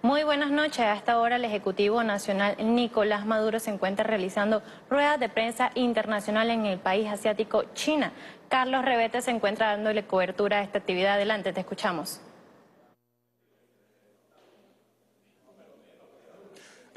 Muy buenas noches. A esta hora el Ejecutivo Nacional Nicolás Maduro se encuentra realizando ruedas de prensa internacional en el país asiático China. Carlos Rebete se encuentra dándole cobertura a esta actividad. Adelante, te escuchamos.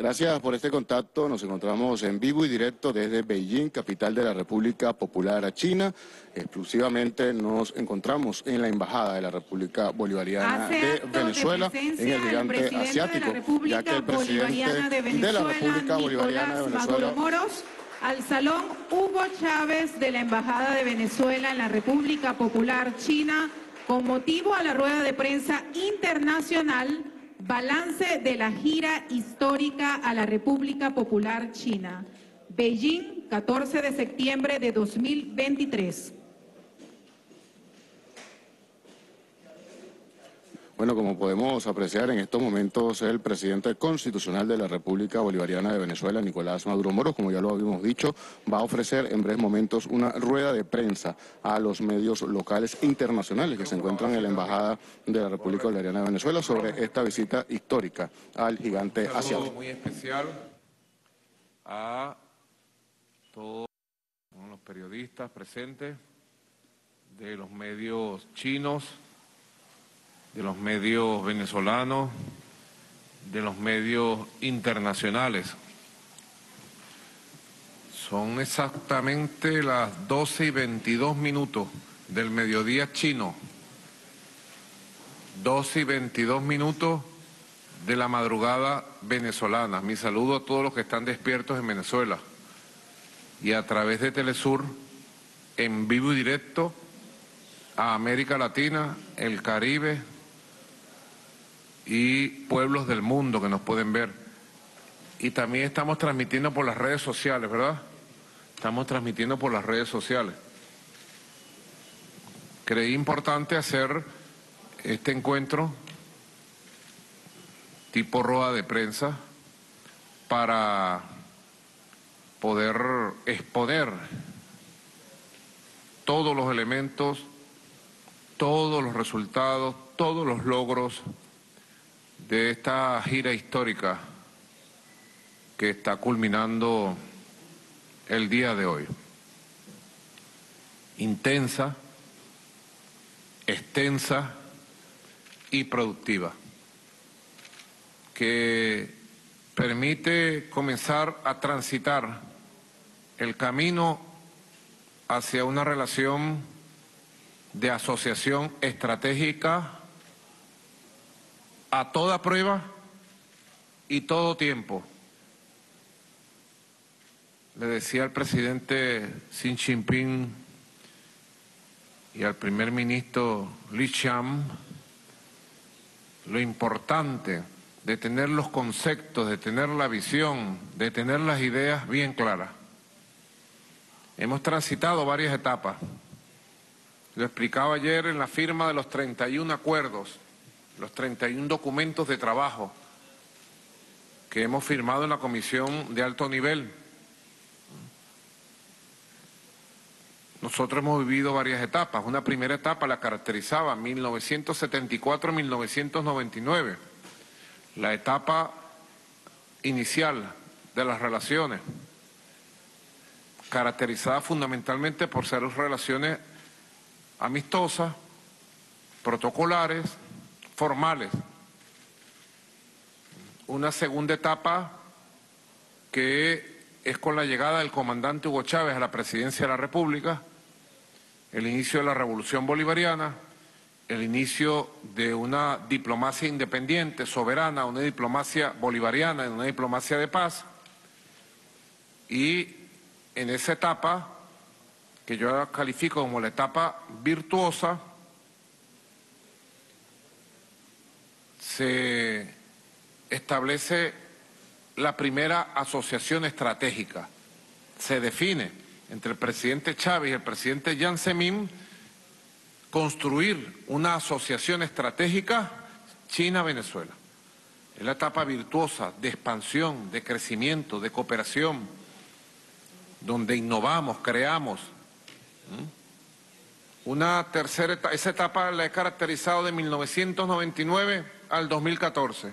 Gracias por este contacto. Nos encontramos en vivo y directo desde Beijing, capital de la República Popular China. Exclusivamente nos encontramos en la Embajada de la República Bolivariana de Venezuela, en el gigante asiático, ya que el presidente de, la República Bolivariana de Venezuela... Moros, al Salón Hugo Chávez de la Embajada de Venezuela en la República Popular China con motivo a la rueda de prensa internacional Balance de la gira histórica a la República Popular China. Beijing, 14 de septiembre de 2023. Bueno, como podemos apreciar en estos momentos, el presidente constitucional de la República Bolivariana de Venezuela, Nicolás Maduro Moros, como ya lo habíamos dicho, va a ofrecer en breves momentos una rueda de prensa a los medios locales internacionales que se encuentran en la Embajada de la República Bolivariana de Venezuela sobre esta visita histórica al gigante Un asiático. muy especial a todos los periodistas presentes de los medios chinos, de los medios venezolanos, de los medios internacionales. Son exactamente las 12 y 22 minutos del mediodía chino, 12 y 22 minutos de la madrugada venezolana. Mi saludo a todos los que están despiertos en Venezuela y a través de Telesur, en vivo y directo, a América Latina, el Caribe, y pueblos del mundo que nos pueden ver. Y también estamos transmitiendo por las redes sociales, ¿verdad? Estamos transmitiendo por las redes sociales. Creí importante hacer este encuentro tipo rueda de prensa para poder exponer todos los elementos, todos los resultados, todos los logros de esta gira histórica que está culminando el día de hoy. Intensa, extensa y productiva, que permite comenzar a transitar el camino hacia una relación de asociación estratégica a toda prueba y todo tiempo. Le decía al presidente Xi Jinping y al primer ministro Li Qiang lo importante de tener los conceptos, de tener la visión, de tener las ideas bien claras. Hemos transitado varias etapas. Lo explicaba ayer en la firma de los 31 acuerdos los 31 documentos de trabajo que hemos firmado en la Comisión de Alto Nivel. Nosotros hemos vivido varias etapas. Una primera etapa la caracterizaba 1974-1999, la etapa inicial de las relaciones, caracterizada fundamentalmente por ser relaciones amistosas, protocolares, formales. Una segunda etapa que es con la llegada del comandante Hugo Chávez a la presidencia de la República, el inicio de la revolución bolivariana, el inicio de una diplomacia independiente, soberana, una diplomacia bolivariana, una diplomacia de paz, y en esa etapa, que yo califico como la etapa virtuosa, se establece la primera asociación estratégica. Se define entre el presidente Chávez y el presidente Jiang Zemin construir una asociación estratégica China-Venezuela. Es la etapa virtuosa de expansión, de crecimiento, de cooperación, donde innovamos, creamos. Una tercera etapa, esa etapa la he caracterizado de 1999 al 2014.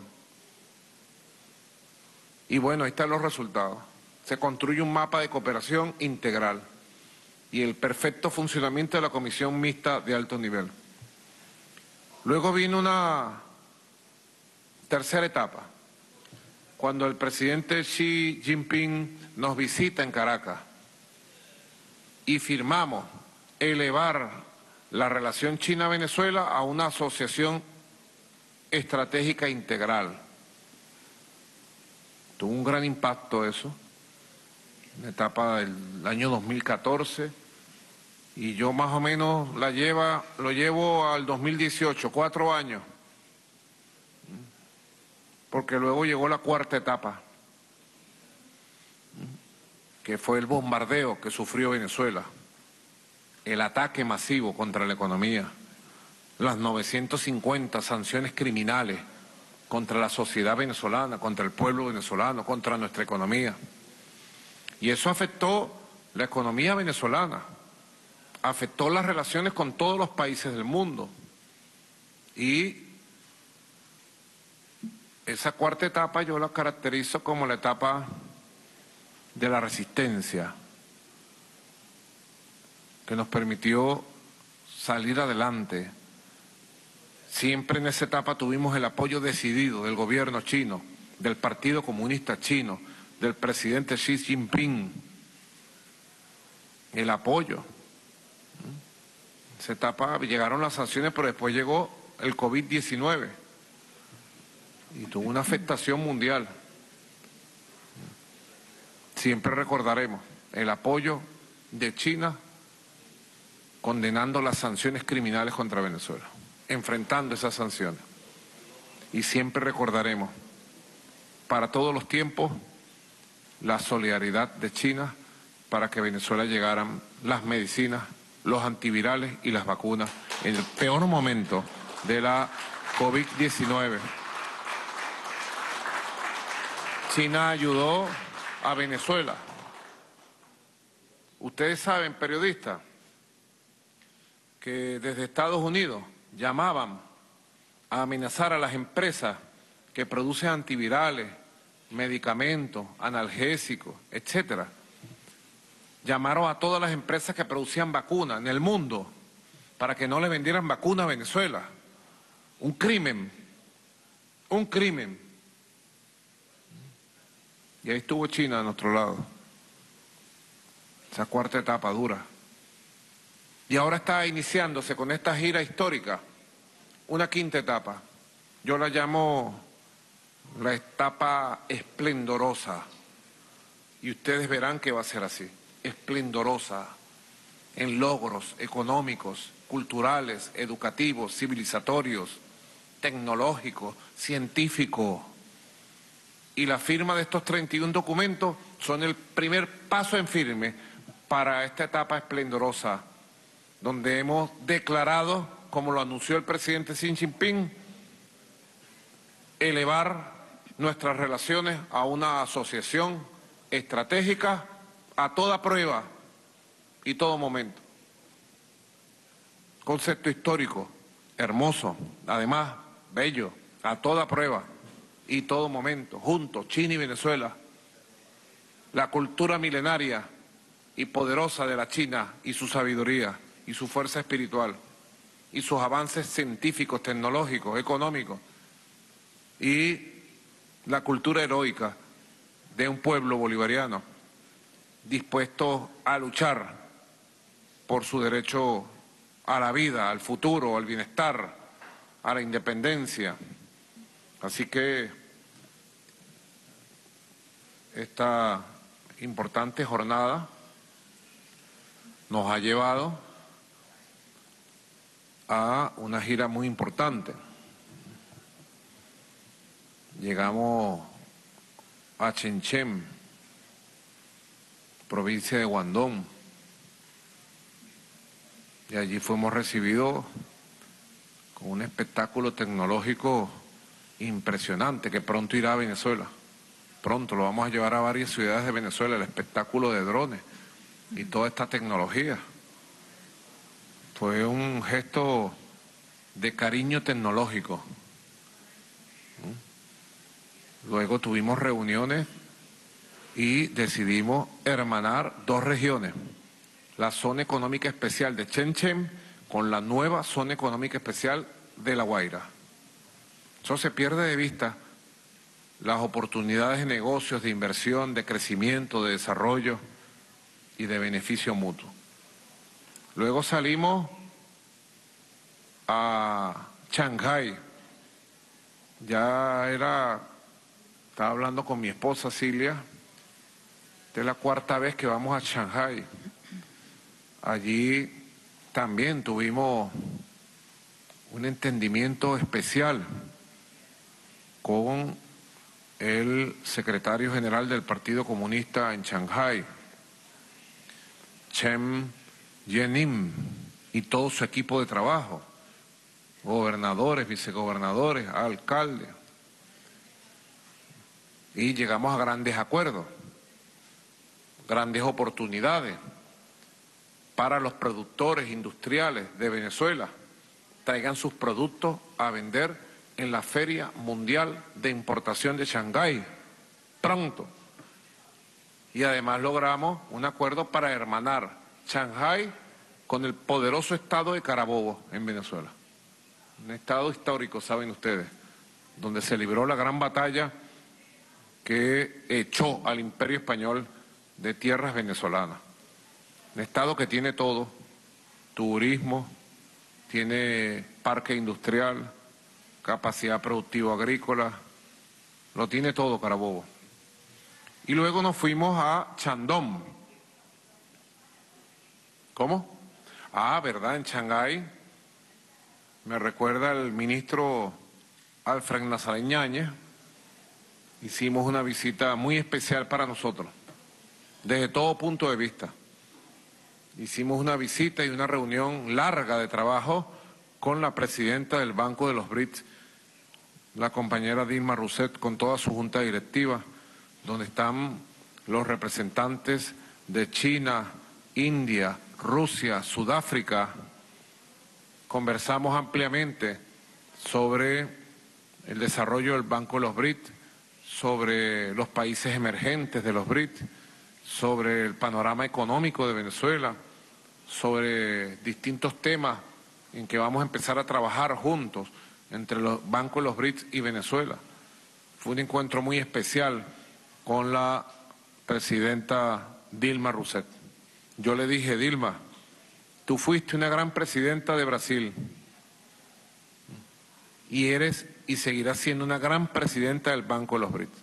Y bueno, ahí están los resultados. Se construye un mapa de cooperación integral y el perfecto funcionamiento de la Comisión Mixta de Alto Nivel. Luego vino una tercera etapa, cuando el presidente Xi Jinping nos visita en Caracas y firmamos elevar la relación China-Venezuela a una asociación estratégica integral. Tuvo un gran impacto eso, en la etapa del año 2014, y yo más o menos la lleva, lo llevo al 2018, cuatro años, porque luego llegó la cuarta etapa, que fue el bombardeo que sufrió Venezuela, el ataque masivo contra la economía, las 950 sanciones criminales contra la sociedad venezolana, contra el pueblo venezolano, contra nuestra economía. Y eso afectó la economía venezolana, afectó las relaciones con todos los países del mundo. Y esa cuarta etapa yo la caracterizo como la etapa de la resistencia, que nos permitió salir adelante. Siempre en esa etapa tuvimos el apoyo decidido del gobierno chino, del Partido Comunista Chino, del presidente Xi Jinping. El apoyo. En esa etapa llegaron las sanciones, pero después llegó el COVID-19 y tuvo una afectación mundial. Siempre recordaremos el apoyo de China condenando las sanciones criminales contra Venezuela, enfrentando esas sanciones. Y siempre recordaremos, para todos los tiempos, la solidaridad de China para que Venezuela llegaran las medicinas, los antivirales y las vacunas en el peor momento de la COVID-19. China ayudó a Venezuela. Ustedes saben, periodistas, que desde Estados Unidos llamaban a amenazar a las empresas que producen antivirales, medicamentos, analgésicos, etcétera. Llamaron a todas las empresas que producían vacunas en el mundo para que no le vendieran vacunas a Venezuela. Un crimen, un crimen. Y ahí estuvo China a nuestro lado. Esa cuarta etapa dura. Y ahora está iniciándose con esta gira histórica una quinta etapa. Yo la llamo la etapa esplendorosa. Y ustedes verán que va a ser así, esplendorosa en logros económicos, culturales, educativos, civilizatorios, tecnológicos, científicos. Y la firma de estos 31 documentos son el primer paso en firme para esta etapa esplendorosa donde hemos declarado, como lo anunció el presidente Xi Jinping, elevar nuestras relaciones a una asociación estratégica a toda prueba y todo momento. Concepto histórico, hermoso, además bello, a toda prueba y todo momento, juntos, China y Venezuela. La cultura milenaria y poderosa de la China y su sabiduría y su fuerza espiritual y sus avances científicos, tecnológicos, económicos y la cultura heroica de un pueblo bolivariano dispuesto a luchar por su derecho a la vida, al futuro, al bienestar, a la independencia. Así que esta importante jornada nos ha llevado a una gira muy importante. Llegamos a Chenchen, provincia de Guandón, y allí fuimos recibidos con un espectáculo tecnológico impresionante que pronto irá a Venezuela. Pronto lo vamos a llevar a varias ciudades de Venezuela, el espectáculo de drones y toda esta tecnología. Fue un gesto de cariño tecnológico. Luego tuvimos reuniones y decidimos hermanar dos regiones, la zona económica especial de Chenchen con la nueva zona económica especial de La Guaira. Eso se pierde de vista las oportunidades de negocios, de inversión, de crecimiento, de desarrollo y de beneficio mutuo. Luego salimos a Shanghai. Ya era, estaba hablando con mi esposa Silvia, esta es la cuarta vez que vamos a Shanghai. Allí también tuvimos un entendimiento especial con el secretario general del Partido Comunista en Shanghai, Chen Yenim, y todo su equipo de trabajo, gobernadores, vicegobernadores, alcaldes. Y llegamos a grandes acuerdos, grandes oportunidades para los productores industriales de Venezuela. Traigan sus productos a vender en la Feria Mundial de Importación de Shanghái, pronto. Y además logramos un acuerdo para hermanar Shanghái con el poderoso estado de Carabobo en Venezuela. Un estado histórico, saben ustedes, donde se libró la gran batalla que echó al imperio español de tierras venezolanas. Un estado que tiene todo, turismo, tiene parque industrial, capacidad productiva agrícola, lo tiene todo Carabobo. Y luego nos fuimos a Chandón. ¿Cómo? Ah, ¿verdad? En Shanghái. Me recuerda el ministro Alfred Nazareñañez. Hicimos una visita muy especial para nosotros, desde todo punto de vista. Hicimos una visita y una reunión larga de trabajo con la presidenta del Banco de los BRICS, la compañera Dilma Rousset con toda su junta directiva, donde están los representantes de China, India, Rusia, Sudáfrica. Conversamos ampliamente sobre el desarrollo del Banco de los BRIT, sobre los países emergentes de los BRIT, sobre el panorama económico de Venezuela, sobre distintos temas en que vamos a empezar a trabajar juntos entre los bancos Los BRICS y Venezuela. Fue un encuentro muy especial con la presidenta Dilma Rousseff. Yo le dije, Dilma, tú fuiste una gran presidenta de Brasil. Y eres y seguirás siendo una gran presidenta del Banco Los BRICS,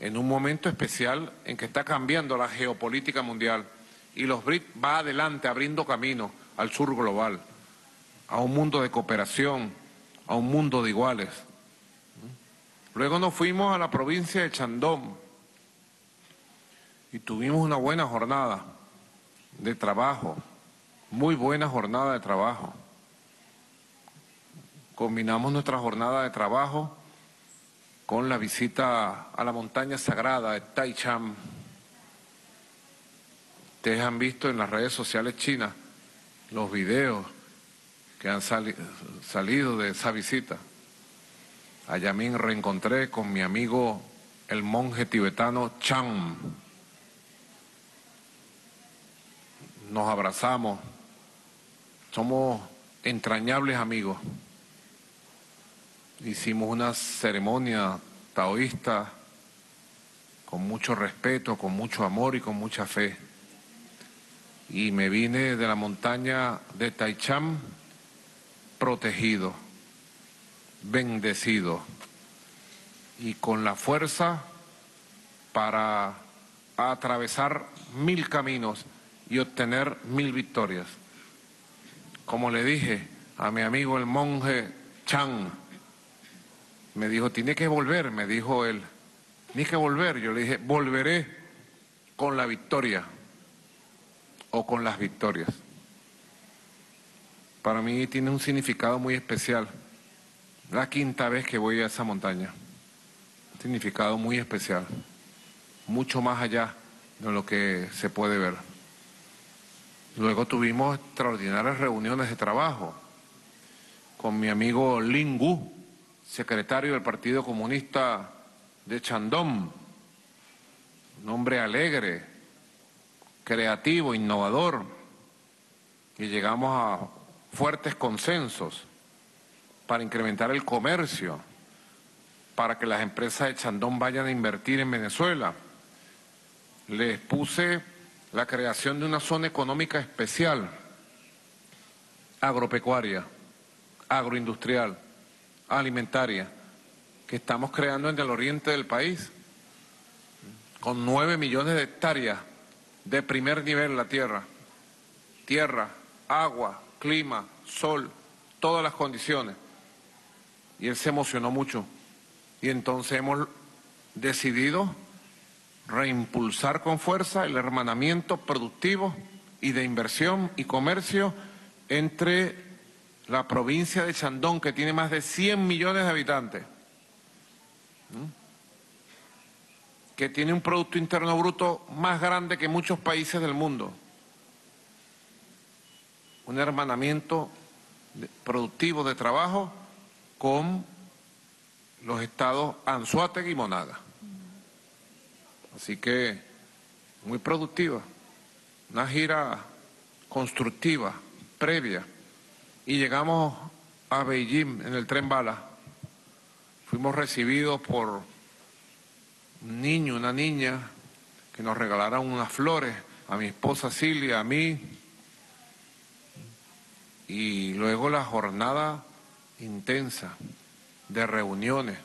en un momento especial en que está cambiando la geopolítica mundial y los BRICS va adelante abriendo camino al sur global, a un mundo de cooperación, a un mundo de iguales. Luego nos fuimos a la provincia de Chandón y tuvimos una buena jornada de trabajo, muy buena jornada de trabajo. Combinamos nuestra jornada de trabajo con la visita a la montaña sagrada de Taicham. Ustedes han visto en las redes sociales chinas los videos que han salido de esa visita. Allá me reencontré con mi amigo el monje tibetano Chang. Nos abrazamos, somos entrañables amigos. Hicimos una ceremonia taoísta con mucho respeto, con mucho amor y con mucha fe. Y me vine de la montaña de Taicham protegido, bendecido y con la fuerza para atravesar mil caminos y obtener mil victorias. Como le dije a mi amigo el monje Chan, me dijo, tiene que volver, me dijo él, tiene que volver. Yo le dije, volveré con la victoria o con las victorias para mí tiene un significado muy especial. La quinta vez que voy a esa montaña. Un significado muy especial. Mucho más allá de lo que se puede ver. Luego tuvimos extraordinarias reuniones de trabajo con mi amigo Lingu, secretario del Partido Comunista de Chandón. un hombre alegre, creativo, innovador, y llegamos a fuertes consensos para incrementar el comercio, para que las empresas de Chandón vayan a invertir en Venezuela. Les puse la creación de una zona económica especial, agropecuaria, agroindustrial, alimentaria, que estamos creando en el oriente del país, con nueve millones de hectáreas de primer nivel la tierra, tierra, agua, clima, sol, todas las condiciones. Y él se emocionó mucho. Y entonces hemos decidido reimpulsar con fuerza el hermanamiento productivo y de inversión y comercio entre la provincia de Chandón, que tiene más de 100 millones de habitantes, que tiene un Producto Interno Bruto más grande que muchos países del mundo, un hermanamiento productivo de trabajo con los estados Anzuategui y Monaga. Así que muy productiva, una gira constructiva, previa. Y llegamos a Beijing en el tren bala. Fuimos recibidos por un niño, una niña, que nos regalaron unas flores a mi esposa Silvia, a mí. Y luego la jornada intensa de reuniones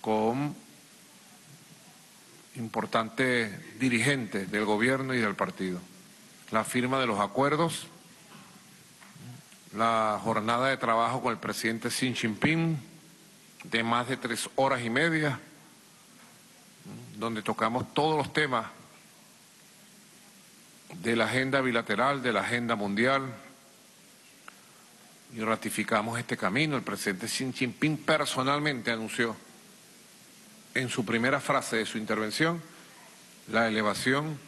con importantes dirigentes del gobierno y del partido. La firma de los acuerdos, la jornada de trabajo con el presidente Xi Jinping de más de tres horas y media, donde tocamos todos los temas de la agenda bilateral, de la agenda mundial, y ratificamos este camino. El presidente Xi Jinping personalmente anunció en su primera frase de su intervención la elevación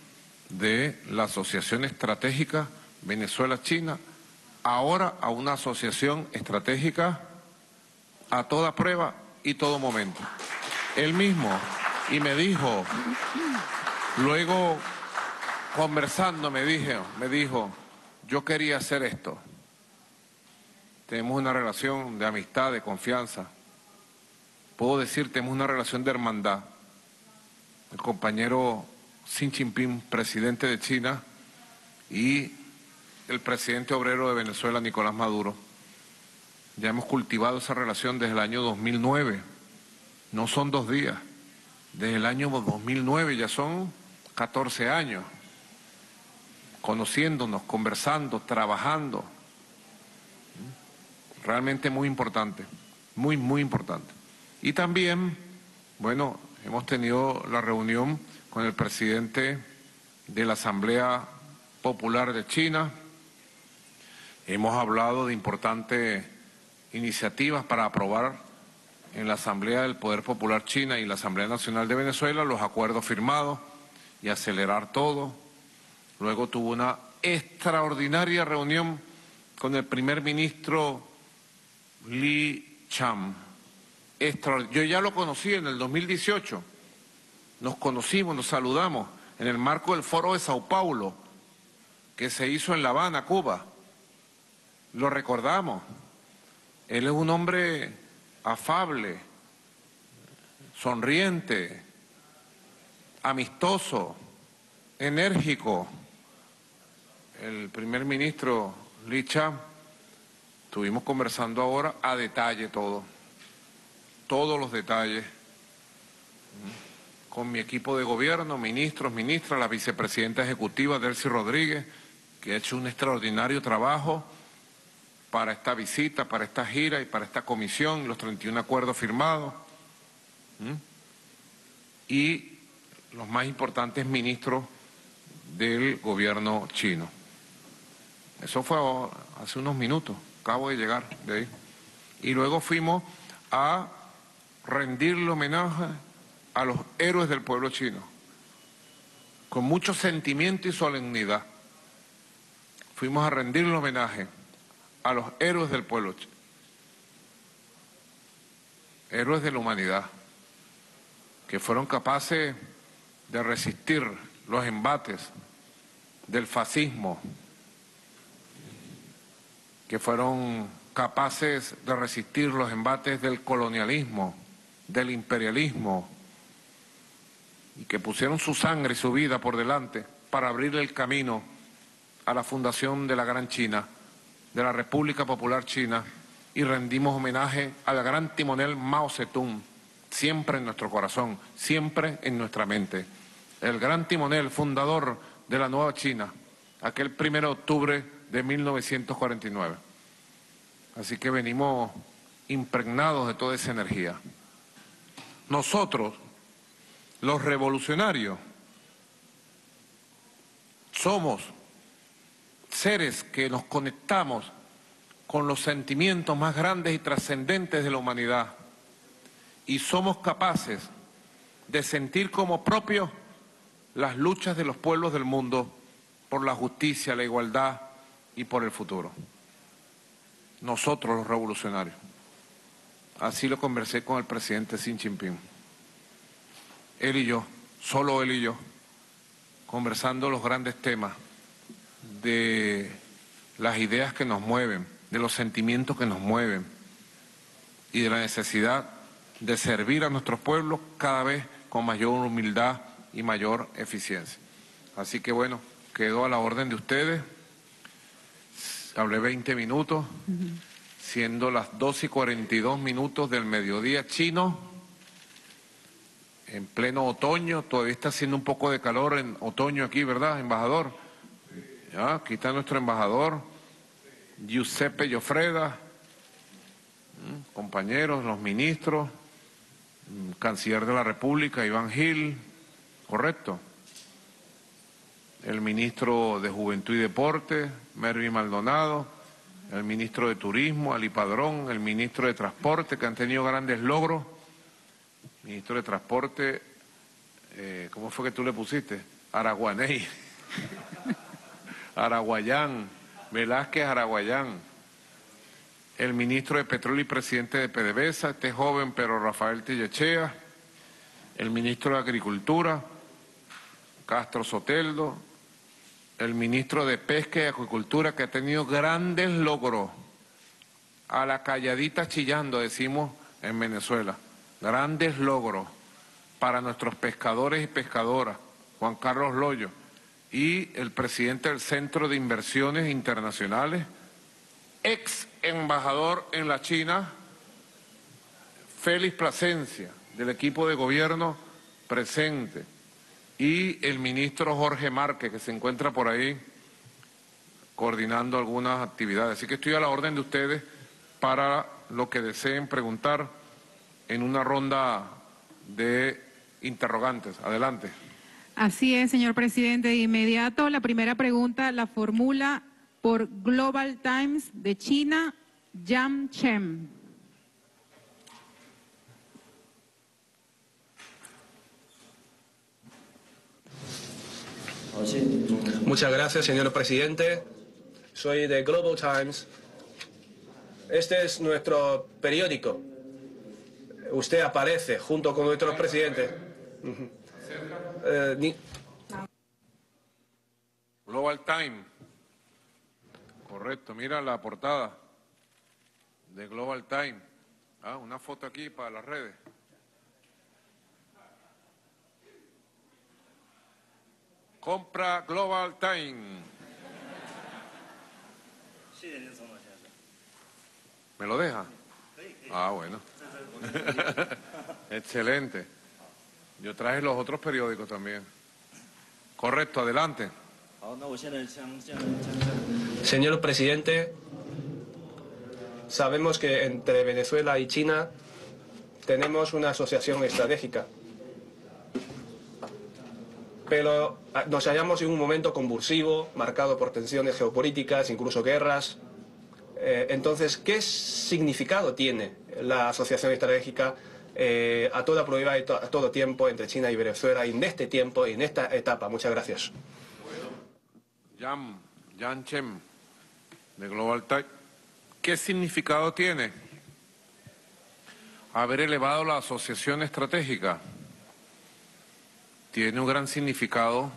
de la Asociación Estratégica Venezuela-China ahora a una asociación estratégica a toda prueba y todo momento. Él mismo, y me dijo, luego conversando me dije, me dijo, yo quería hacer esto. Tenemos una relación de amistad, de confianza puedo decir, tenemos una relación de hermandad. El compañero Xi Jinping, presidente de China, y el presidente obrero de Venezuela, Nicolás Maduro. Ya hemos cultivado esa relación desde el año 2009. No son dos días. Desde el año 2009 ya son 14 años. Conociéndonos, conversando, trabajando. Realmente muy importante. Muy, muy importante. Y también, bueno, hemos tenido la reunión con el presidente de la Asamblea Popular de China. Hemos hablado de importantes iniciativas para aprobar en la Asamblea del Poder Popular China y la Asamblea Nacional de Venezuela los acuerdos firmados y acelerar todo. Luego tuvo una extraordinaria reunión con el primer ministro Li Cham yo ya lo conocí en el 2018. Nos conocimos, nos saludamos en el marco del foro de Sao Paulo que se hizo en La Habana, Cuba. Lo recordamos. Él es un hombre afable, sonriente, amistoso, enérgico. El primer ministro Licha, estuvimos conversando ahora a detalle todo todos los detalles con mi equipo de gobierno, ministros, ministras, la vicepresidenta ejecutiva Delcy Rodríguez, que ha hecho un extraordinario trabajo para esta visita, para esta gira y para esta comisión, los 31 acuerdos firmados, y los más importantes ministros del gobierno chino. Eso fue hace unos minutos, acabo de llegar de ahí. Y luego fuimos a rendirle homenaje a los héroes del pueblo chino, con mucho sentimiento y solemnidad. Fuimos a rendirle homenaje a los héroes del pueblo chino, héroes de la humanidad, que fueron capaces de resistir los embates del fascismo, que fueron capaces de resistir los embates del colonialismo, del imperialismo, y que pusieron su sangre y su vida por delante para abrir el camino a la fundación de la Gran China, de la República Popular China, y rendimos homenaje al gran timonel Mao Zedong, siempre en nuestro corazón, siempre en nuestra mente. El gran timonel, fundador de la nueva China, aquel primero de octubre de 1949. Así que venimos impregnados de toda esa energía. Nosotros, los revolucionarios, somos seres que nos conectamos con los sentimientos más grandes y trascendentes de la humanidad y somos capaces de sentir como propios las luchas de los pueblos del mundo por la justicia, la igualdad y por el futuro. Nosotros los revolucionarios. Así lo conversé con el presidente Xi Jinping. Él y yo, solo él y yo, conversando los grandes temas de las ideas que nos mueven, de los sentimientos que nos mueven y de la necesidad de servir a nuestros pueblos cada vez con mayor humildad y mayor eficiencia. Así que bueno, quedó a la orden de ustedes. Hablé 20 minutos, siendo las 12 y 42 minutos del mediodía chino, en pleno otoño, todavía está haciendo un poco de calor en otoño aquí, ¿verdad, embajador? Ya, aquí está nuestro embajador, Giuseppe Llofreda, compañeros, los ministros, canciller de la República, Iván Gil, correcto. El ministro de Juventud y Deporte, Mervyn Maldonado, el ministro de Turismo, Ali Padrón, el ministro de Transporte, que han tenido grandes logros. Ministro de Transporte, eh, ¿cómo fue que tú le pusiste? Araguaney. Araguayán, Velázquez Araguayán. El ministro de Petróleo y presidente de PDVSA, este joven pero Rafael Tillechea. El ministro de Agricultura, Castro Soteldo, el ministro de Pesca y Acuicultura que ha tenido grandes logros, a la calladita chillando, decimos en Venezuela, grandes logros para nuestros pescadores y pescadoras, Juan Carlos Loyo, y el presidente del Centro de Inversiones Internacionales, ex embajador en la China, Félix Plasencia, del equipo de gobierno presente y el ministro Jorge Márquez, que se encuentra por ahí coordinando algunas actividades. Así que estoy a la orden de ustedes para lo que deseen preguntar en una ronda de interrogantes. Adelante. Así es, señor presidente. De inmediato, la primera pregunta la formula por Global Times de China, Yam Chen. Muchas gracias, señor presidente. Soy de Global Times. Este es nuestro periódico. Usted aparece junto con nuestro presidente. Eh, Global Times. Correcto, mira la portada de Global Times. Ah, una foto aquí para las redes. Compra Global Time. ¿Me lo deja? Ah, bueno. Excelente. Yo traje los otros periódicos también. Correcto, adelante. Señor presidente, sabemos que entre Venezuela y China tenemos una asociación estratégica pero ah, nos hallamos en un momento convulsivo, marcado por tensiones geopolíticas, incluso guerras. Eh, entonces, ¿qué significado tiene la asociación estratégica eh, a toda prueba y a todo tiempo entre China y Venezuela en este tiempo y en esta etapa? Muchas gracias. Jan, Jan Chem, de Global Tech. ¿Qué significado tiene haber elevado la asociación estratégica? Tiene un gran significado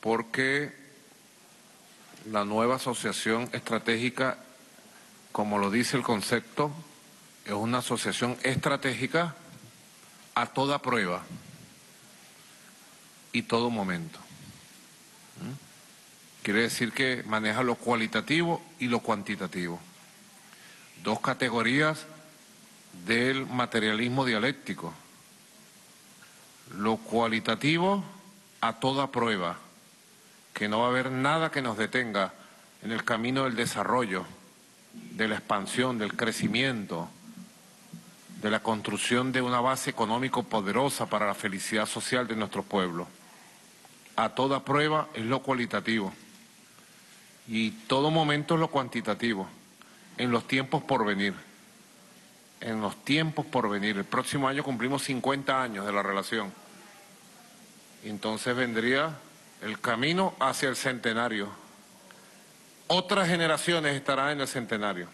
porque la nueva asociación estratégica, como lo dice el concepto, es una asociación estratégica a toda prueba y todo momento. ¿Mm? Quiere decir que maneja lo cualitativo y lo cuantitativo. Dos categorías del materialismo dialéctico. Lo cualitativo a toda prueba, que no va a haber nada que nos detenga en el camino del desarrollo, de la expansión, del crecimiento, de la construcción de una base económico poderosa para la felicidad social de nuestro pueblo. A toda prueba es lo cualitativo y todo momento es lo cuantitativo, en los tiempos por venir en los tiempos por venir. El próximo año cumplimos 50 años de la relación. Entonces vendría el camino hacia el centenario. Otras generaciones estarán en el centenario.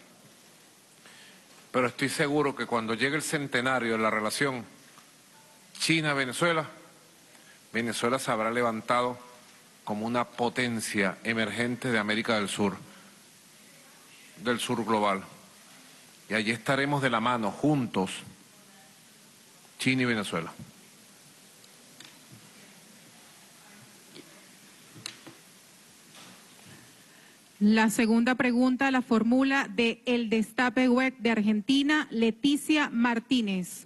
Pero estoy seguro que cuando llegue el centenario de la relación China-Venezuela, Venezuela se habrá levantado como una potencia emergente de América del Sur, del sur global. Y allí estaremos de la mano, juntos, China y Venezuela. La segunda pregunta la formula de El Destape Web de Argentina, Leticia Martínez.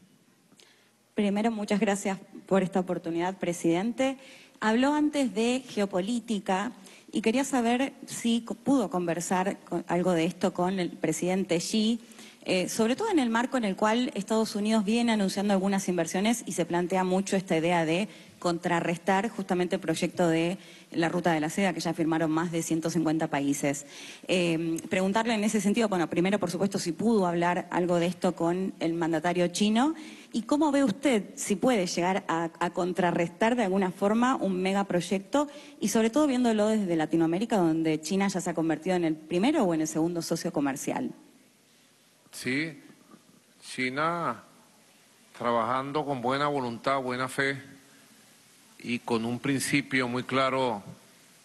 Primero, muchas gracias por esta oportunidad, presidente. Habló antes de geopolítica y quería saber si pudo conversar algo de esto con el presidente Xi eh, sobre todo en el marco en el cual Estados Unidos viene anunciando algunas inversiones y se plantea mucho esta idea de contrarrestar justamente el proyecto de la Ruta de la Seda, que ya firmaron más de 150 países. Eh, preguntarle en ese sentido, bueno, primero, por supuesto, si pudo hablar algo de esto con el mandatario chino y cómo ve usted si puede llegar a, a contrarrestar de alguna forma un megaproyecto y sobre todo viéndolo desde Latinoamérica, donde China ya se ha convertido en el primero o en el segundo socio comercial. Sí, China trabajando con buena voluntad, buena fe y con un principio muy claro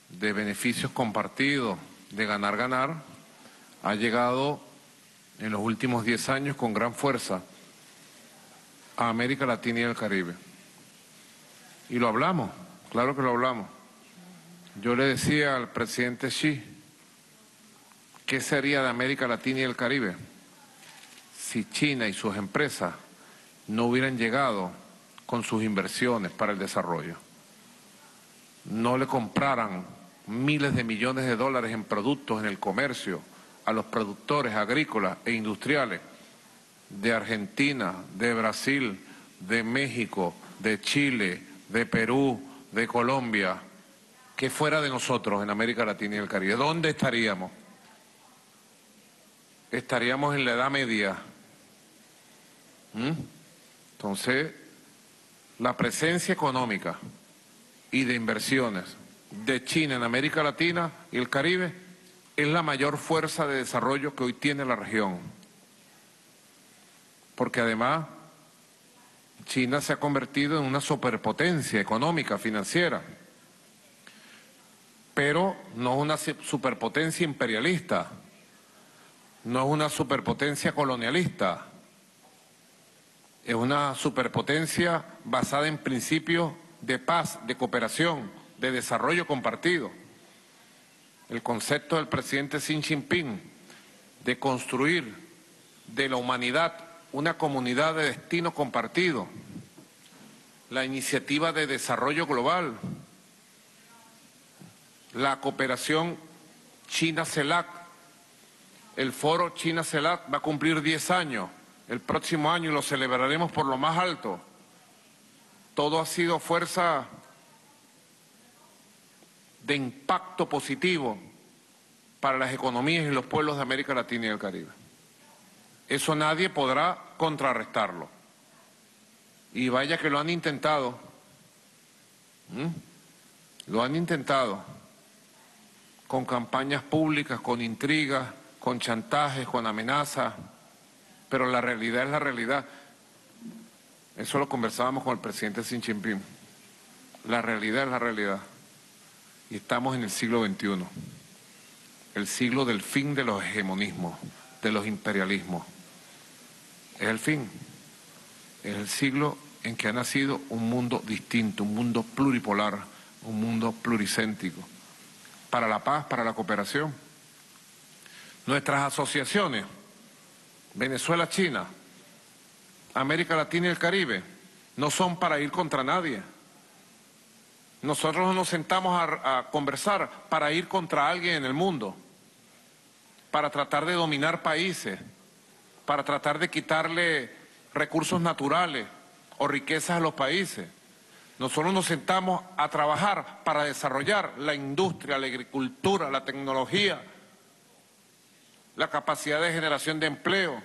de beneficios compartidos, de ganar-ganar, ha llegado en los últimos 10 años con gran fuerza a América Latina y el Caribe. Y lo hablamos, claro que lo hablamos. Yo le decía al presidente Xi, ¿qué sería de América Latina y el Caribe? si China y sus empresas no hubieran llegado con sus inversiones para el desarrollo, no le compraran miles de millones de dólares en productos en el comercio a los productores agrícolas e industriales de Argentina, de Brasil, de México, de Chile, de Perú, de Colombia, que fuera de nosotros en América Latina y el Caribe. ¿Dónde estaríamos? Estaríamos en la Edad Media, ¿Mm? Entonces, la presencia económica y de inversiones. De China en América Latina y el Caribe es la mayor fuerza de desarrollo que hoy tiene la región. Porque además China se ha convertido en una superpotencia económica, financiera, pero no es una superpotencia imperialista, no es una superpotencia colonialista, es una superpotencia basada en principios de paz, de cooperación, de desarrollo compartido. El concepto del presidente Xi Jinping de construir de la humanidad una comunidad de destino compartido, la iniciativa de desarrollo global, la cooperación China-CELAC, el foro China-CELAC va a cumplir 10 años el próximo año lo celebraremos por lo más alto. Todo ha sido fuerza de impacto positivo para las economías y los pueblos de América Latina y el Caribe. Eso nadie podrá contrarrestarlo. Y vaya que lo han intentado. ¿Mm? Lo han intentado con campañas públicas, con intrigas, con chantajes, con amenazas pero la realidad es la realidad. Eso lo conversábamos con el presidente Xi Jinping. La realidad es la realidad. Y estamos en el siglo XXI, el siglo del fin de los hegemonismos, de los imperialismos. Es el fin. Es el siglo en que ha nacido un mundo distinto, un mundo pluripolar, un mundo pluricéntrico, para la paz, para la cooperación. Nuestras asociaciones, Venezuela-China, América Latina y el Caribe, no son para ir contra nadie. Nosotros no nos sentamos a, conversar para ir contra alguien en el mundo, para tratar de dominar países, para tratar de quitarle recursos naturales o riquezas a los países. Nosotros nos sentamos a trabajar para desarrollar la industria, la agricultura, la tecnología, la capacidad de generación de empleo,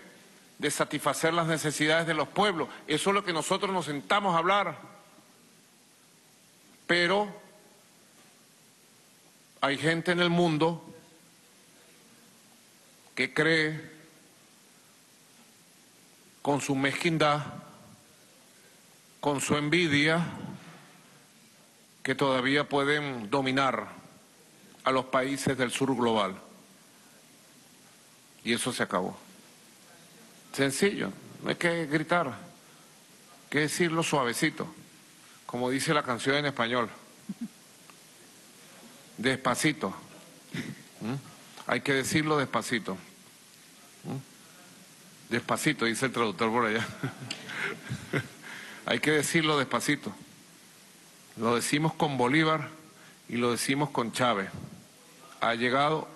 de satisfacer las necesidades de los pueblos. Eso es lo que nosotros nos sentamos a hablar pero hay gente en el mundo que cree con su mezquindad, con su envidia, que todavía pueden dominar a los países del sur global. Y eso se acabó. Sencillo, no hay que gritar, hay que decirlo suavecito como dice la canción en español. Despacito. Hay que decirlo despacito. Despacito, dice el traductor por allá. Hay que decirlo despacito. Lo decimos con Bolívar y lo decimos con Chávez. Ha llegado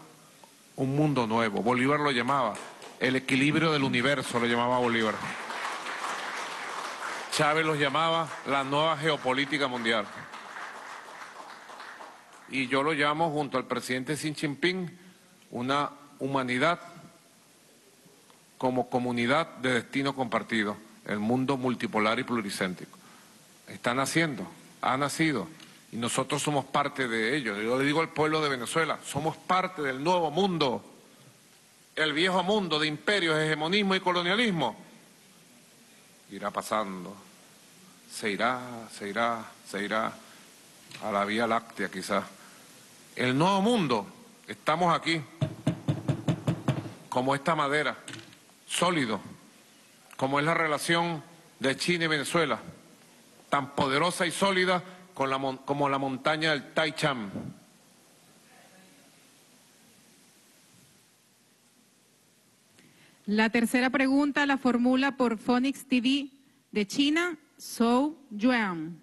un mundo nuevo. Bolívar lo llamaba el equilibrio del universo, lo llamaba Bolívar. Chávez los llamaba la nueva geopolítica mundial. Y yo lo llamo, junto al presidente Xi Jinping, una humanidad como comunidad de destino compartido, el mundo multipolar y pluricéntrico. Está naciendo, ha nacido, y nosotros somos parte de ello. Yo le digo al pueblo de Venezuela, somos parte del nuevo mundo, el viejo mundo de imperios, hegemonismo y colonialismo. Irá pasando, se irá, se irá, se irá a la Vía Láctea quizás. El nuevo mundo, estamos aquí, como esta madera, sólido, como es la relación de China y Venezuela, tan poderosa y sólida como la montaña del Taicham. La tercera pregunta la formula por Phonics TV de China So Yuan.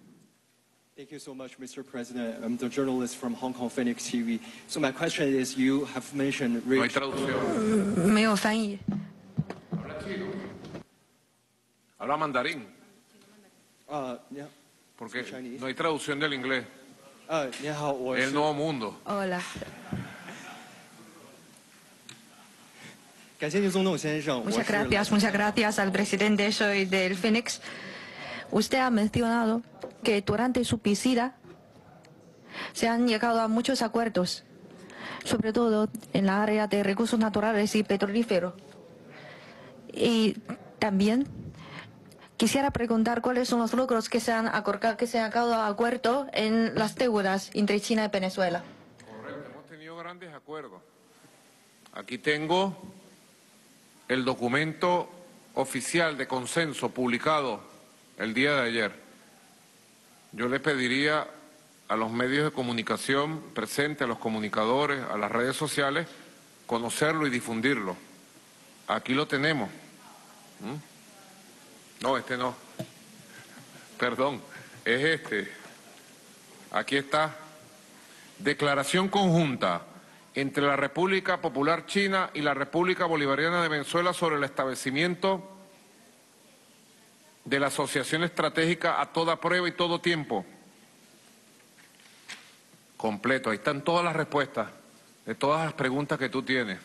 Thank you so much, Mr. President. I'm the journalist from Hong Kong Phoenix TV. So my question is, you have mentioned... No hay traducción. 没有翻译。 Habla chino. Habla mandarín. Uh, 你好， Porque Chinese. no hay traducción del inglés. 呃，你好，我 Es 是 el nuevo mundo. Hola. Muchas 是 gracias, muchas gracias al presidente. Soy del Phoenix. Usted ha mencionado que durante su visita se han llegado a muchos acuerdos, sobre todo en la área de recursos naturales y petrolíferos. Y también quisiera preguntar cuáles son los logros que se han, acorca- que se han llegado a acuerdo en las deudas entre China y Venezuela. Correcto, hemos tenido grandes acuerdos. Aquí tengo el documento oficial de consenso publicado el día de ayer. Yo le pediría a los medios de comunicación presentes, a los comunicadores, a las redes sociales, conocerlo y difundirlo. Aquí lo tenemos. ¿Mm? No, este no. Perdón, es este. Aquí está. Declaración conjunta entre la República Popular China y la República Bolivariana de Venezuela sobre el establecimiento de la Asociación Estratégica a toda prueba y todo tiempo. Completo, ahí están todas las respuestas de todas las preguntas que tú tienes.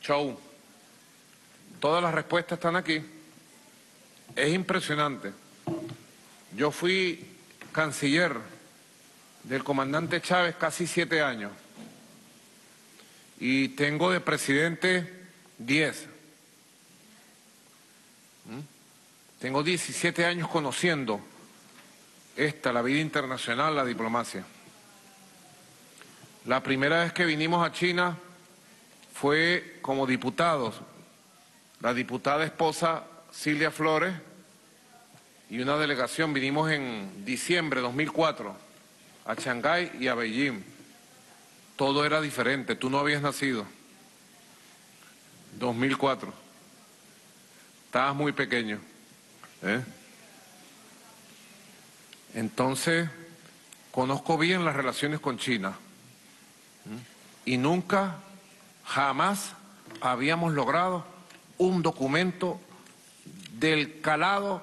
Show. Todas las respuestas están aquí. Es impresionante. Yo fui canciller del comandante Chávez casi siete años y tengo de presidente diez. ¿Mm? Tengo 17 años conociendo esta, la vida internacional, la diplomacia. La primera vez que vinimos a China fue como diputados, la diputada esposa Silvia Flores y una delegación, vinimos en diciembre de 2004 a Shanghái y a Beijing. Todo era diferente, tú no habías nacido. 2004. Estabas muy pequeño. ¿eh? Entonces, conozco bien las relaciones con China. Y nunca, jamás habíamos logrado un documento del calado,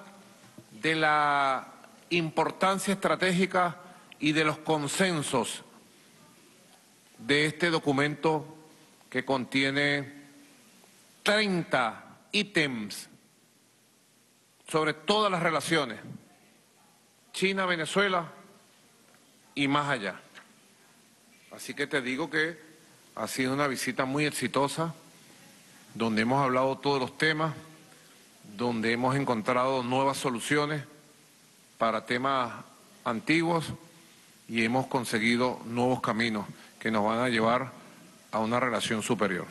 de la importancia estratégica y de los consensos de este documento que contiene 30 ítems sobre todas las relaciones, China, Venezuela y más allá. Así que te digo que ha sido una visita muy exitosa, donde hemos hablado todos los temas, donde hemos encontrado nuevas soluciones para temas antiguos y hemos conseguido nuevos caminos que nos van a llevar a una relación superior.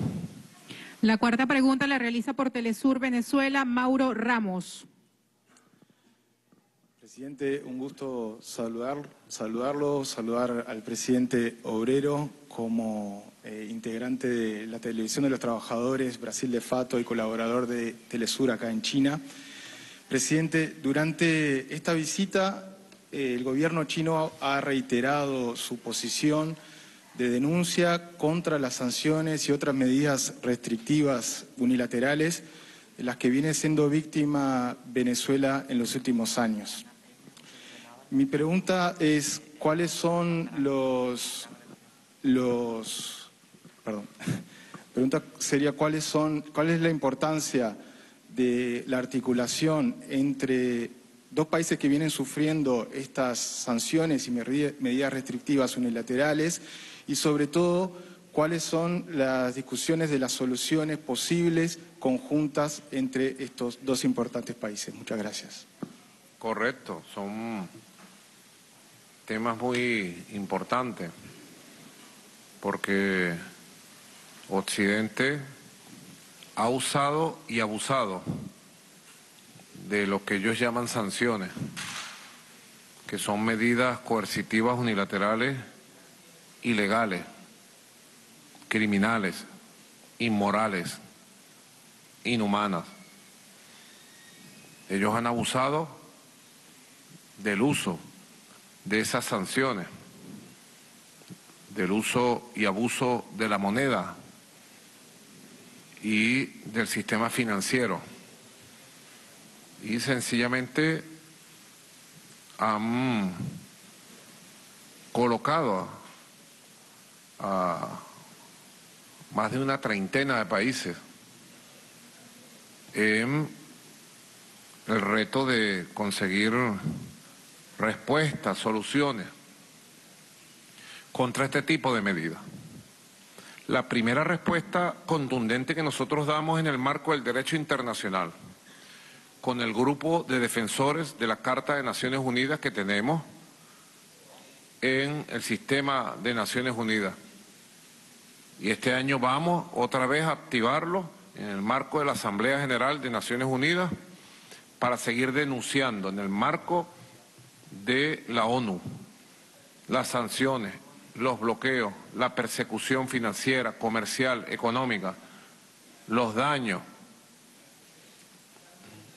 La cuarta pregunta la realiza por Telesur Venezuela Mauro Ramos. Presidente, un gusto saludar, saludarlo, saludar al presidente Obrero como eh, integrante de la Televisión de los Trabajadores, Brasil de Fato y colaborador de Telesur acá en China. Presidente, durante esta visita eh, el gobierno chino ha reiterado su posición de denuncia contra las sanciones y otras medidas restrictivas unilaterales de las que viene siendo víctima Venezuela en los últimos años. Mi pregunta es, ¿cuáles son los, los, perdón, pregunta sería cuáles son, cuál es la importancia de la articulación entre dos países que vienen sufriendo estas sanciones y medidas restrictivas unilaterales y sobre todo cuáles son las discusiones de las soluciones posibles conjuntas entre estos dos importantes países. Muchas gracias. Correcto, son temas muy importantes, porque Occidente ha usado y abusado de lo que ellos llaman sanciones, que son medidas coercitivas unilaterales ilegales, criminales, inmorales, inhumanas. Ellos han abusado del uso de esas sanciones, del uso y abuso de la moneda y del sistema financiero. Y sencillamente han colocado a más de una treintena de países en el reto de conseguir respuestas, soluciones contra este tipo de medidas. La primera respuesta contundente que nosotros damos en el marco del derecho internacional, con el grupo de defensores de la Carta de Naciones Unidas que tenemos en el sistema de Naciones Unidas. Y este año vamos otra vez a activarlo en el marco de la Asamblea General de Naciones Unidas para seguir denunciando en el marco de la ONU, las sanciones, los bloqueos, la persecución financiera, comercial, económica, los daños,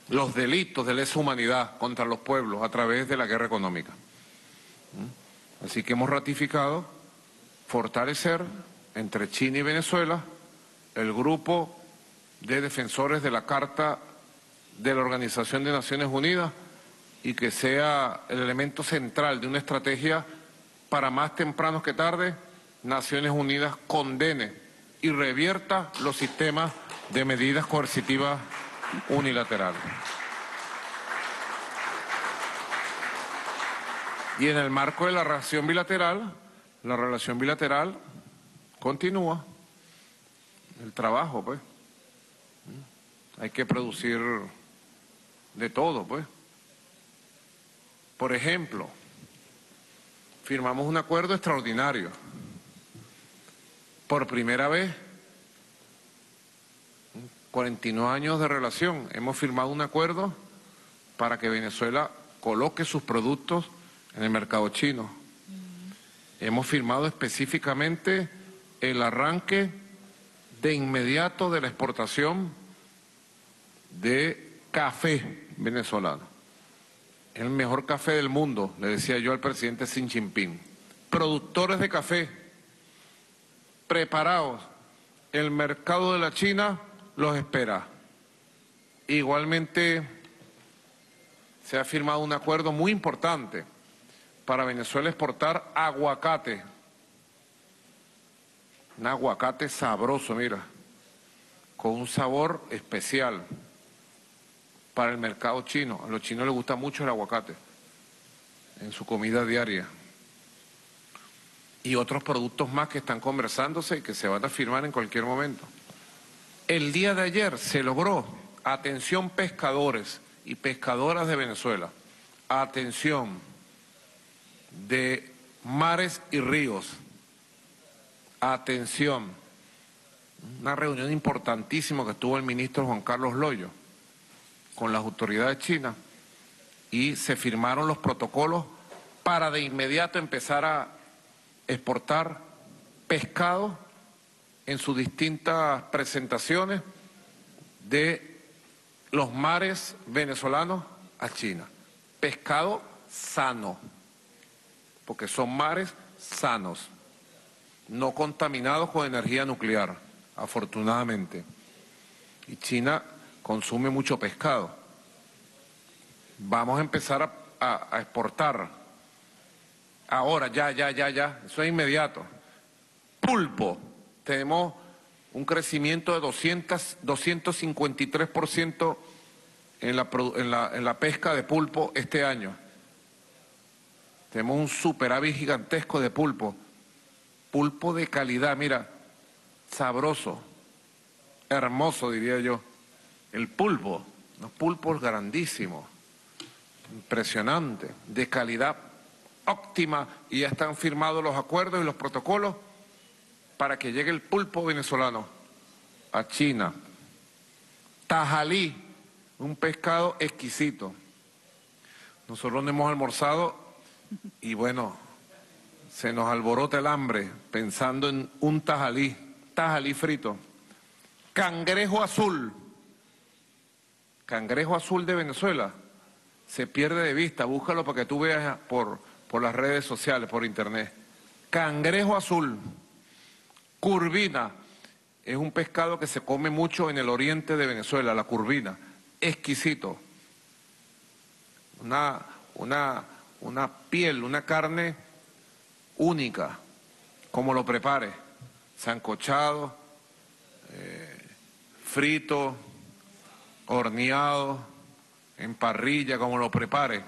los delitos de lesa humanidad contra los pueblos a través de la guerra económica. ¿Mm? Así que hemos ratificado fortalecer entre China y Venezuela el grupo de defensores de la Carta de la Organización de Naciones Unidas y que sea el elemento central de una estrategia para más temprano que tarde, Naciones Unidas condene y revierta los sistemas de medidas coercitivas unilaterales. Y en el marco de la relación bilateral, la relación bilateral continúa el trabajo, pues. Hay que producir de todo, pues Por ejemplo, firmamos un acuerdo extraordinario. Por primera vez, 49 años de relación, hemos firmado un acuerdo para que Venezuela coloque sus productos en el mercado chino. Hemos firmado específicamente el arranque de inmediato de la exportación de café venezolano. El mejor café del mundo, le decía yo al presidente Xi Jinping. Productores de café preparados. El mercado de la China los espera. Igualmente se ha firmado un acuerdo muy importante para Venezuela exportar aguacate. Un aguacate sabroso, mira, con un sabor especial para el mercado chino. A los chinos les gusta mucho el aguacate en su comida diaria. Y otros productos más que están conversándose y que se van a firmar en cualquier momento. El día de ayer se logró, atención pescadores y pescadoras de Venezuela, atención de mares y ríos, atención, una reunión importantísima que tuvo el ministro Juan Carlos Loyo con las autoridades chinas y se firmaron los protocolos para de inmediato empezar a exportar pescado en sus distintas presentaciones de los mares venezolanos a China. Pescado sano, porque son mares sanos, no contaminados con energía nuclear, afortunadamente. Y China consume mucho pescado. Vamos a empezar a, exportar. Ahora, ya, ya, ya, ya, eso es inmediato. Pulpo tenemos un crecimiento de 200, 253% en la, en, la, en la pesca de pulpo este año. Tenemos un superávit gigantesco de pulpo. Pulpo de calidad, mira, sabroso, hermoso diría yo. El pulpo, los pulpos grandísimos, impresionante, de calidad óptima y ya están firmados los acuerdos y los protocolos para que llegue el pulpo venezolano a China. Tajalí, un pescado exquisito. Nosotros no hemos almorzado y bueno, se nos alborota el hambre pensando en un tajalí, tajalí frito. Cangrejo azul, cangrejo azul de Venezuela, se pierde de vista, búscalo para que tú veas por, por las redes sociales, por internet. Cangrejo azul. Curvina es un pescado que se come mucho en el oriente de Venezuela, la curvina. Exquisito. Una, una, una piel, una carne única, como lo prepare. Sancochado, eh, frito, horneado, en parrilla, como lo prepare.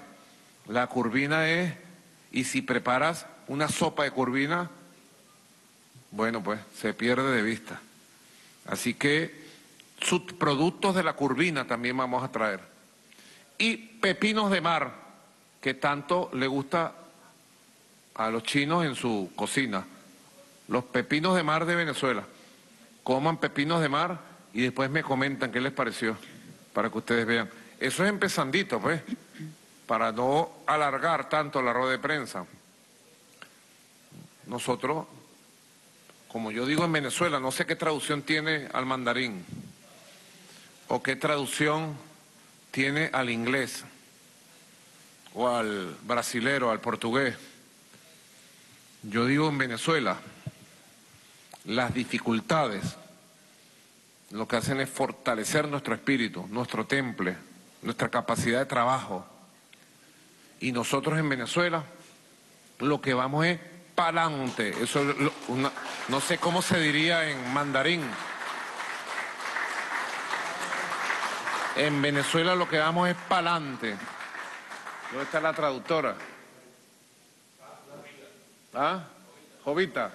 La curvina es, y si preparas una sopa de curvina, bueno, pues se pierde de vista. Así que subproductos de la curvina también vamos a traer. Y pepinos de mar, que tanto le gusta a los chinos en su cocina. Los pepinos de mar de Venezuela. Coman pepinos de mar y después me comentan qué les pareció, para que ustedes vean. Eso es empezandito, pues, para no alargar tanto la rueda de prensa. Nosotros como yo digo en Venezuela, no sé qué traducción tiene al mandarín o qué traducción tiene al inglés o al brasilero, al portugués. Yo digo en Venezuela, las dificultades lo que hacen es fortalecer nuestro espíritu, nuestro temple, nuestra capacidad de trabajo. Y nosotros en Venezuela lo que vamos es pa'lante. Eso no sé cómo se diría en mandarín. En Venezuela lo que vamos es pa'lante. ¿Dónde está la traductora? ¿Ah? Jovita.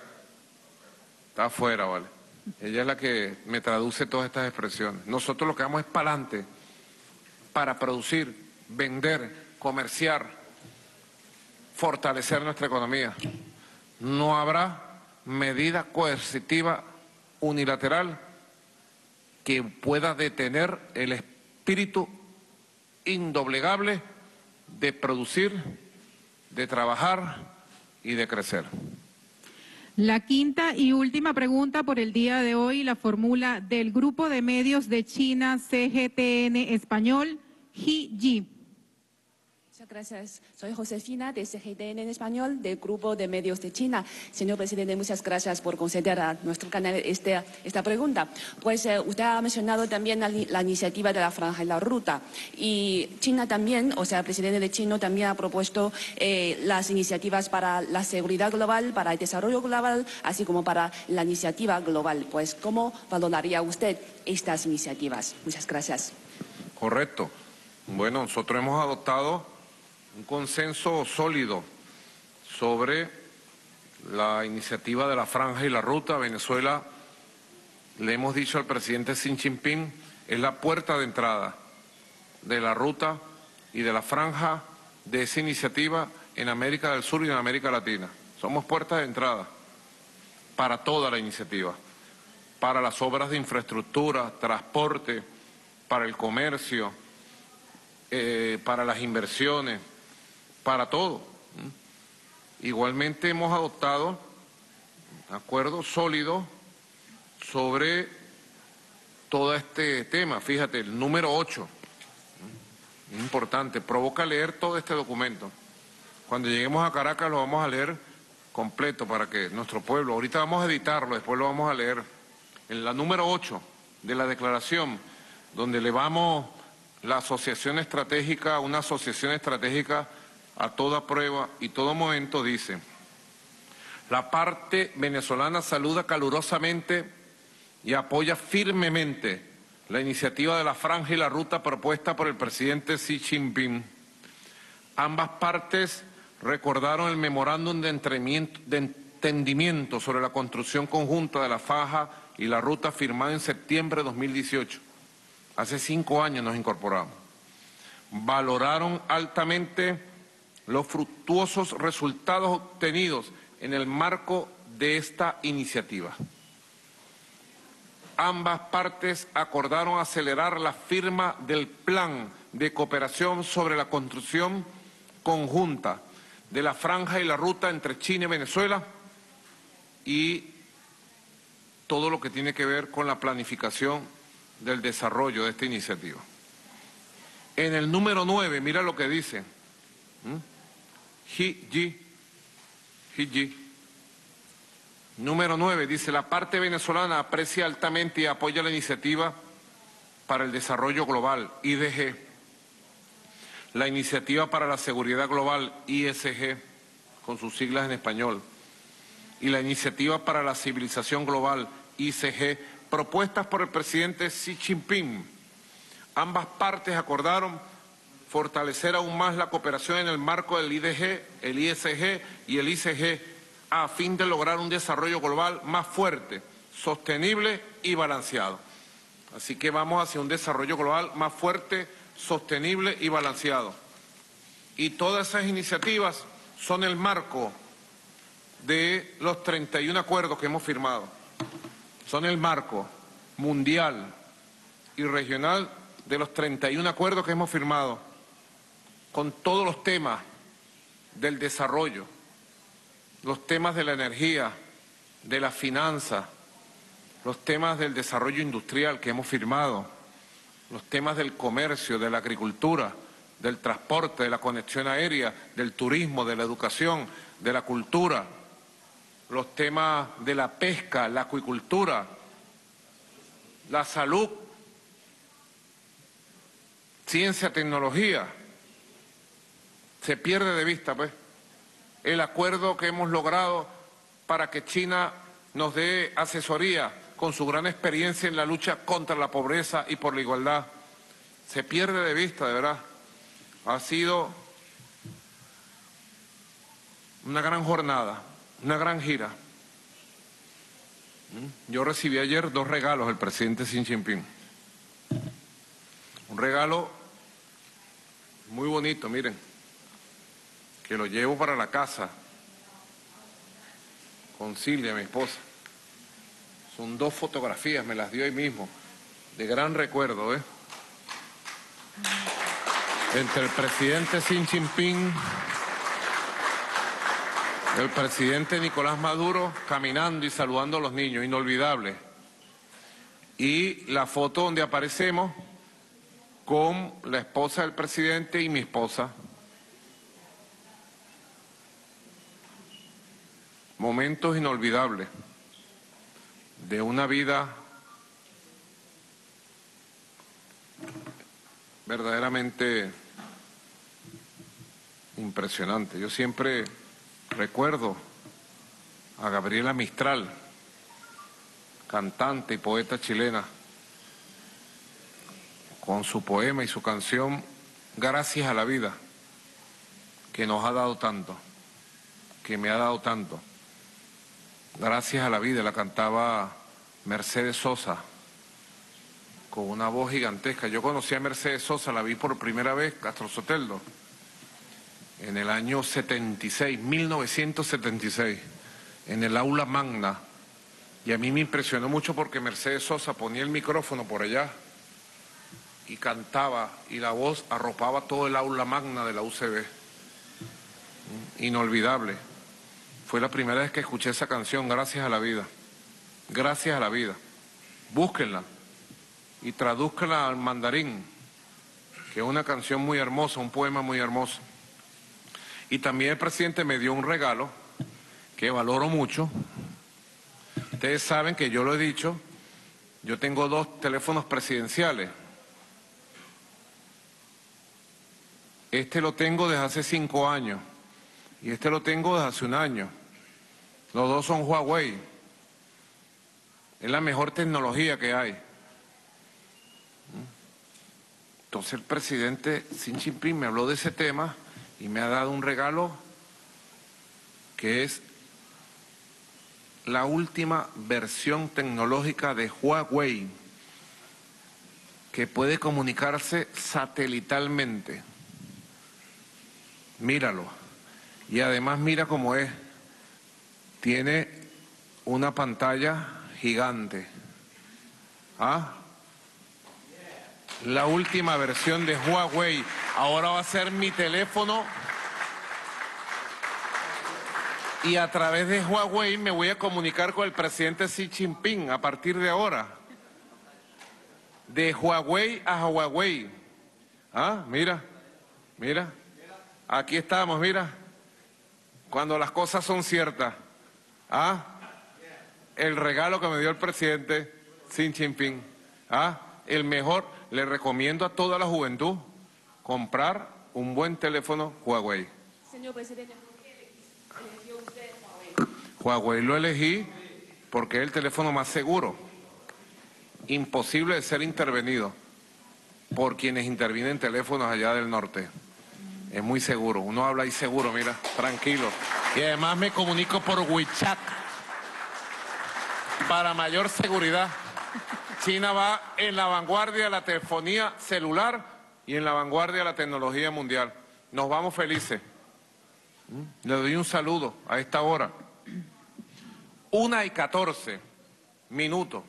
Está afuera, vale. Ella es la que me traduce todas estas expresiones. Nosotros lo que vamos es pa'lante para producir, vender, comerciar fortalecer nuestra economía. No habrá medida coercitiva unilateral que pueda detener el espíritu indoblegable de producir, de trabajar y de crecer. La quinta y última pregunta por el día de hoy la formula del Grupo de Medios de China CGTN Español, Ji. Gracias. Soy Josefina de CGTN en español del Grupo de Medios de China. Señor presidente, muchas gracias por conceder a nuestro canal este, esta pregunta. Pues eh, usted ha mencionado también la, iniciativa de la franja y la ruta. Y China también, o sea, el presidente de China también ha propuesto eh, las iniciativas para la seguridad global, para el desarrollo global, así como para la iniciativa global. Pues, ¿cómo valoraría usted estas iniciativas? Muchas gracias. Correcto. Bueno, nosotros hemos adoptado un consenso sólido sobre la iniciativa de la franja y la ruta. Venezuela, le hemos dicho al presidente Xi Jinping, es la puerta de entrada de la ruta y de la franja de esa iniciativa en América del Sur y en América Latina. Somos puertas de entrada para toda la iniciativa, para las obras de infraestructura, transporte, para el comercio, eh, para las inversiones, para todo. Igualmente hemos adoptado acuerdos sólidos sobre todo este tema. Fíjate, el número 8, importante, provoca leer todo este documento. Cuando lleguemos a Caracas lo vamos a leer completo para que nuestro pueblo, ahorita vamos a editarlo, después lo vamos a leer. En la número 8 de la declaración, donde le vamos la asociación estratégica, una asociación estratégica a toda prueba y todo momento dice, la parte venezolana saluda calurosamente y apoya firmemente la iniciativa de la franja y la ruta propuesta por el presidente Xi Jinping. Ambas partes recordaron el memorándum de entendimiento sobre la construcción conjunta de la faja y la ruta firmada en septiembre de 2018. Hace cinco años nos incorporamos. Valoraron altamente los fructuosos resultados obtenidos en el marco de esta iniciativa. Ambas partes acordaron acelerar la firma del plan de cooperación sobre la construcción conjunta de la franja y la ruta entre China y Venezuela y todo lo que tiene que ver con la planificación del desarrollo de esta iniciativa. En el número 9, mira lo que dice. Hiji. Número 9 dice, la parte venezolana aprecia altamente y apoya la iniciativa para el desarrollo global, IDG, la iniciativa para la seguridad global, ISG, con sus siglas en español, y la iniciativa para la civilización global, ICG, propuestas por el presidente Xi Jinping. Ambas partes acordaron fortalecer aún más la cooperación en el marco del IDG, el ISG y el ICG a fin de lograr un desarrollo global más fuerte, sostenible y balanceado. Así que vamos hacia un desarrollo global más fuerte, sostenible y balanceado. Y todas esas iniciativas son el marco de los 31 acuerdos que hemos firmado. Son el marco mundial y regional de los 31 acuerdos que hemos firmado con todos los temas del desarrollo, los temas de la energía, de la finanza, los temas del desarrollo industrial que hemos firmado, los temas del comercio, de la agricultura, del transporte, de la conexión aérea, del turismo, de la educación, de la cultura, los temas de la pesca, la acuicultura, la salud, ciencia, tecnología, se pierde de vista, pues, el acuerdo que hemos logrado para que China nos dé asesoría con su gran experiencia en la lucha contra la pobreza y por la igualdad. Se pierde de vista, de verdad. Ha sido una gran jornada, una gran gira. ¿Mm? Yo recibí ayer dos regalos del presidente Xi Jinping. Un regalo muy bonito, miren que lo llevo para la casa con Silvia, mi esposa. Son dos fotografías, me las dio ahí mismo, de gran recuerdo, ¿eh? Entre el presidente Xi Jinping, el presidente Nicolás Maduro caminando y saludando a los niños, inolvidable. Y la foto donde aparecemos con la esposa del presidente y mi esposa. Momentos inolvidables de una vida verdaderamente impresionante. Yo siempre recuerdo a Gabriela Mistral, cantante y poeta chilena, con su poema y su canción Gracias a la vida, que nos ha dado tanto, que me ha dado tanto. Gracias a la vida, la cantaba Mercedes Sosa, con una voz gigantesca. Yo conocí a Mercedes Sosa, la vi por primera vez, Castro Soteldo, en el año 76, 1976, en el aula magna. Y a mí me impresionó mucho porque Mercedes Sosa ponía el micrófono por allá y cantaba y la voz arropaba todo el aula magna de la UCB. Inolvidable. Fue la primera vez que escuché esa canción, Gracias a la vida. Gracias a la vida. Búsquenla y tradúzcala al mandarín, que es una canción muy hermosa, un poema muy hermoso. Y también el presidente me dio un regalo que valoro mucho. Ustedes saben que yo lo he dicho, yo tengo dos teléfonos presidenciales. Este lo tengo desde hace cinco años y este lo tengo desde hace un año. Los dos son Huawei. Es la mejor tecnología que hay. Entonces el presidente Xi Jinping me habló de ese tema y me ha dado un regalo que es la última versión tecnológica de Huawei que puede comunicarse satelitalmente. Míralo. Y además mira cómo es. Tiene una pantalla gigante. ¿Ah? La última versión de Huawei. Ahora va a ser mi teléfono. Y a través de Huawei me voy a comunicar con el presidente Xi Jinping a partir de ahora. De Huawei a Huawei. Ah, mira, mira. Aquí estamos, mira. Cuando las cosas son ciertas. Ah, el regalo que me dio el presidente Xi Jinping. Ah, el mejor. Le recomiendo a toda la juventud comprar un buen teléfono Huawei. Señor presidente, ¿por qué eligió usted Huawei? Huawei lo elegí porque es el teléfono más seguro. Imposible de ser intervenido por quienes intervienen teléfonos allá del norte. Es muy seguro. Uno habla ahí seguro, mira, tranquilo. Y además me comunico por WeChat para mayor seguridad. China va en la vanguardia de la telefonía celular y en la vanguardia de la tecnología mundial. Nos vamos felices. Le doy un saludo a esta hora. Una y catorce minutos,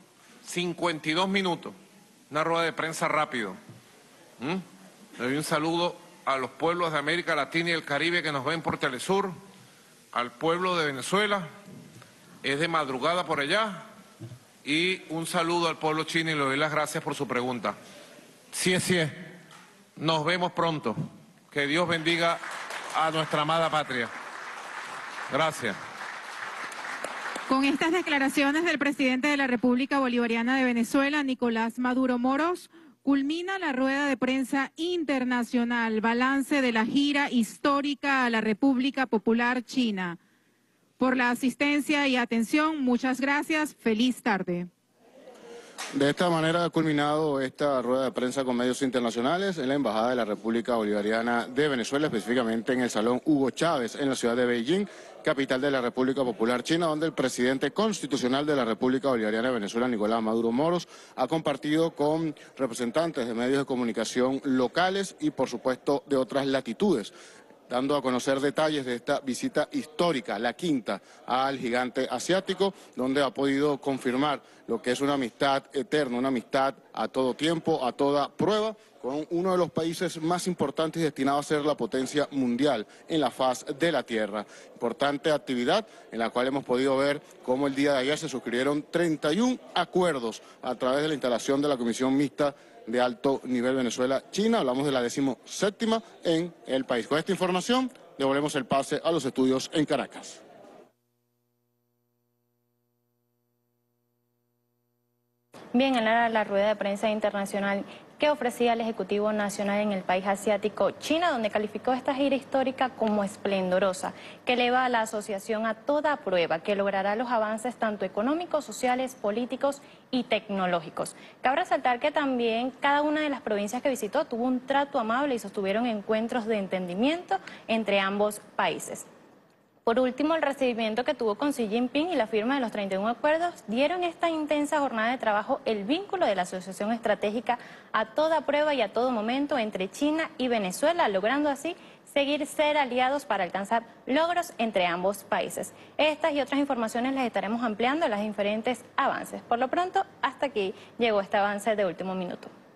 52 minutos. Una rueda de prensa rápido. ¿Mm? Le doy un saludo a los pueblos de América Latina y el Caribe que nos ven por Telesur, al pueblo de Venezuela, es de madrugada por allá, y un saludo al pueblo chino y le doy las gracias por su pregunta. Sí sí. Nos vemos pronto. Que Dios bendiga a nuestra amada patria. Gracias. Con estas declaraciones del presidente de la República Bolivariana de Venezuela, Nicolás Maduro Moros, culmina la rueda de prensa internacional, balance de la gira histórica a la República Popular China. Por la asistencia y atención, muchas gracias. Feliz tarde. De esta manera ha culminado esta rueda de prensa con medios internacionales en la Embajada de la República Bolivariana de Venezuela, específicamente en el Salón Hugo Chávez, en la ciudad de Beijing, capital de la República Popular China, donde el presidente constitucional de la República Bolivariana de Venezuela, Nicolás Maduro Moros, ha compartido con representantes de medios de comunicación locales y, por supuesto, de otras latitudes. Dando a conocer detalles de esta visita histórica, la quinta, al gigante asiático, donde ha podido confirmar lo que es una amistad eterna, una amistad a todo tiempo, a toda prueba, con uno de los países más importantes destinados a ser la potencia mundial en la faz de la Tierra. Importante actividad en la cual hemos podido ver cómo el día de ayer se suscribieron 31 acuerdos a través de la instalación de la Comisión Mixta de Alto Nivel Venezuela-China. Hablamos de la decimoséptima en el país. Con esta información devolvemos el pase a los estudios en Caracas. Bien, era la rueda de prensa internacional que ofrecía el Ejecutivo Nacional en el país asiático China, donde calificó esta gira histórica como esplendorosa, que eleva a la asociación a toda prueba, que logrará los avances tanto económicos, sociales, políticos y tecnológicos. Cabe resaltar que también cada una de las provincias que visitó tuvo un trato amable y sostuvieron encuentros de entendimiento entre ambos países. Por último, el recibimiento que tuvo con Xi Jinping y la firma de los 31 acuerdos dieron esta intensa jornada de trabajo el vínculo de la asociación estratégica a toda prueba y a todo momento entre China y Venezuela, logrando así seguir ser aliados para alcanzar logros entre ambos países. Estas y otras informaciones las estaremos ampliando en los diferentes avances. Por lo pronto, hasta aquí llegó este avance de último minuto.